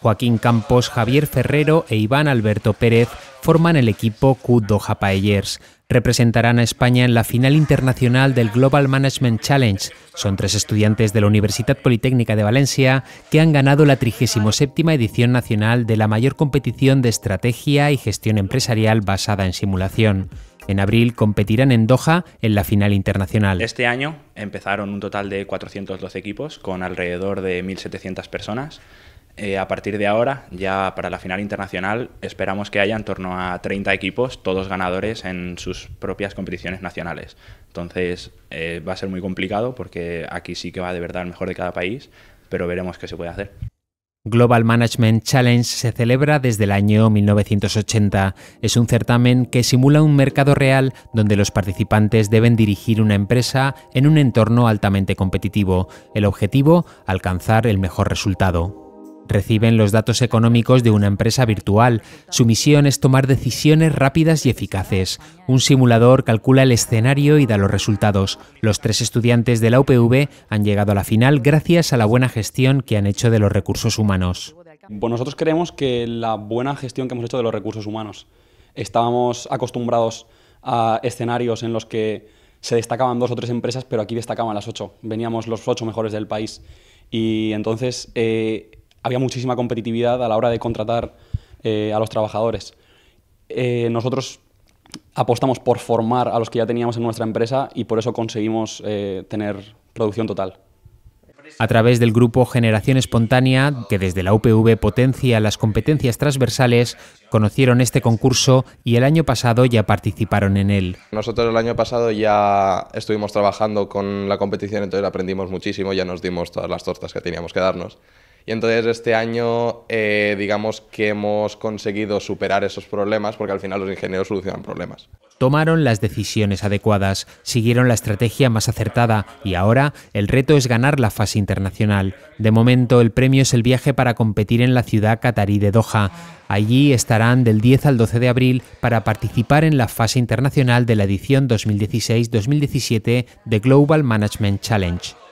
Joaquín Campos, Javier Ferrero e Iván Alberto Pérez forman el equipo Q Doha Paellers. Representarán a España en la final internacional del Global Management Challenge. Son tres estudiantes de la Universidad Politécnica de Valencia que han ganado la 37 edición nacional de la mayor competición de estrategia y gestión empresarial basada en simulación. En abril competirán en Doha en la final internacional. Este año empezaron un total de 412 equipos con alrededor de 1.700 personas. Eh, a partir de ahora, ya para la final internacional, esperamos que haya en torno a 30 equipos, todos ganadores en sus propias competiciones nacionales. Entonces eh, va a ser muy complicado porque aquí sí que va de verdad el mejor de cada país, pero veremos qué se puede hacer. Global Management Challenge se celebra desde el año 1980. Es un certamen que simula un mercado real donde los participantes deben dirigir una empresa en un entorno altamente competitivo. El objetivo, alcanzar el mejor resultado. Reciben los datos económicos de una empresa virtual. Su misión es tomar decisiones rápidas y eficaces. Un simulador calcula el escenario y da los resultados. Los tres estudiantes de la UPV han llegado a la final gracias a la buena gestión que han hecho de los recursos humanos. Bueno, nosotros creemos que la buena gestión que hemos hecho de los recursos humanos. Estábamos acostumbrados a escenarios en los que se destacaban dos o tres empresas, pero aquí destacaban las ocho. Veníamos los ocho mejores del país. Y entonces eh, había muchísima competitividad a la hora de contratar eh, a los trabajadores. Eh, nosotros apostamos por formar a los que ya teníamos en nuestra empresa y por eso conseguimos eh, tener producción total. A través del grupo Generación Espontánea, que desde la UPV potencia las competencias transversales, conocieron este concurso y el año pasado ya participaron en él. Nosotros el año pasado ya estuvimos trabajando con la competición, entonces aprendimos muchísimo, ya nos dimos todas las tortas que teníamos que darnos. Y entonces este año, eh, digamos que hemos conseguido superar esos problemas porque al final los ingenieros solucionan problemas. Tomaron las decisiones adecuadas, siguieron la estrategia más acertada y ahora el reto es ganar la fase internacional. De momento el premio es el viaje para competir en la ciudad catarí de Doha. Allí estarán del 10 al 12 de abril para participar en la fase internacional de la edición 2016-2017 de Global Management Challenge.